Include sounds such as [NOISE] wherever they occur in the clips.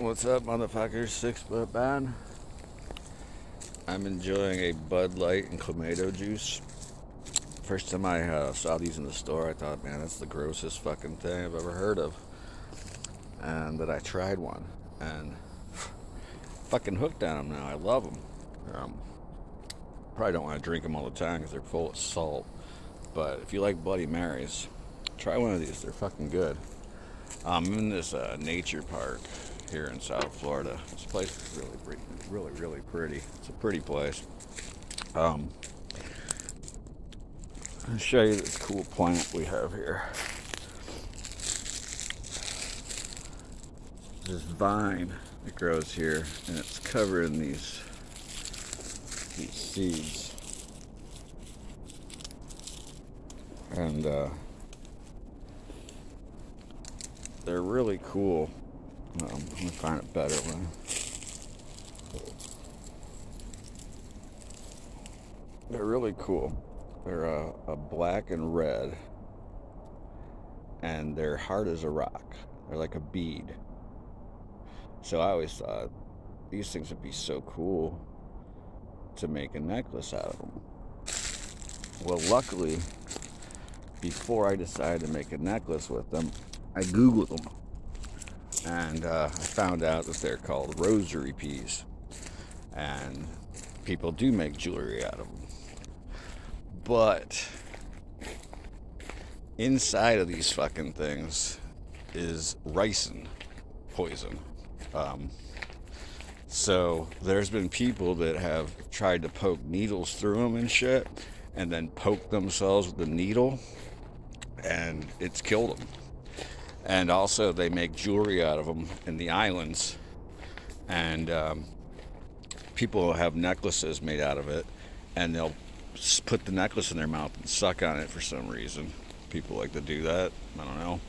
What's up, motherfuckers? Six Foot Ben. I'm enjoying a Bud Light and Clamato juice. First time I uh, saw these in the store, I thought, man, that's the grossest fucking thing I've ever heard of. And that I tried one, and [LAUGHS] fucking hooked on them now. I love them. Um, probably don't want to drink them all the time because they're full of salt. But if you like Bloody Marys, try one of these. They're fucking good. I'm in this uh, nature park here in South Florida. This place is really, pretty, really, really pretty. It's a pretty place. Um, I'll show you this cool plant we have here. This vine that grows here, and it's covering these these seeds. And uh, they're really cool. Let me find it better one. They're really cool. They're a, a black and red, and they're hard as a rock. They're like a bead. So I always thought these things would be so cool to make a necklace out of them. Well, luckily, before I decided to make a necklace with them, I Googled them. And uh, I found out that they're called rosary peas. And people do make jewelry out of them. But inside of these fucking things is ricin poison. Um, so there's been people that have tried to poke needles through them and shit, and then poke themselves with the needle, and it's killed them. And also, they make jewelry out of them in the islands, and um, people have necklaces made out of it, and they'll put the necklace in their mouth and suck on it for some reason. People like to do that. I don't know,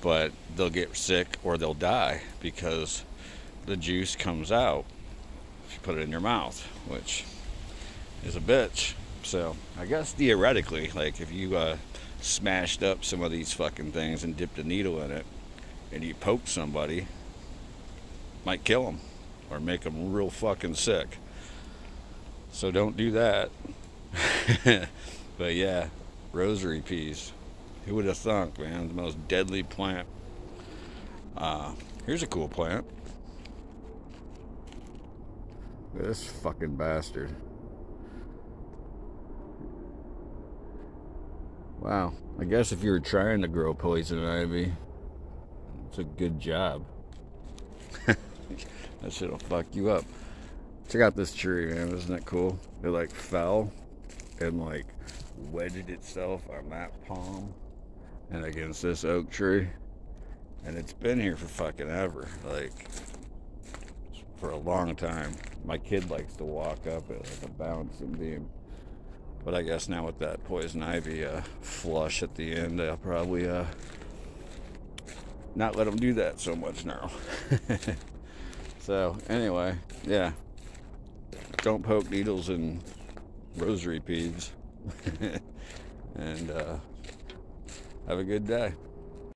but they'll get sick or they'll die because the juice comes out if you put it in your mouth, which is a bitch. So I guess theoretically, like if you uh, smashed up some of these fucking things and dipped a needle in it, and you poke somebody, might kill them or make them real fucking sick. So don't do that. [LAUGHS] but yeah, rosary peas. Who would have thunk, man? The most deadly plant. Uh, here's a cool plant. This fucking bastard. Wow. I guess if you were trying to grow poison ivy, it's a good job. [LAUGHS] that shit'll fuck you up. Check out this tree, man. Isn't that cool? It like fell and like wedged itself on that palm and against this oak tree. And it's been here for fucking ever. Like, for a long time. My kid likes to walk up it like a bouncing beam. But I guess now with that poison ivy uh, flush at the end, I'll probably uh, not let them do that so much now. [LAUGHS] so, anyway, yeah. Don't poke needles in rosary peas. [LAUGHS] and uh, have a good day.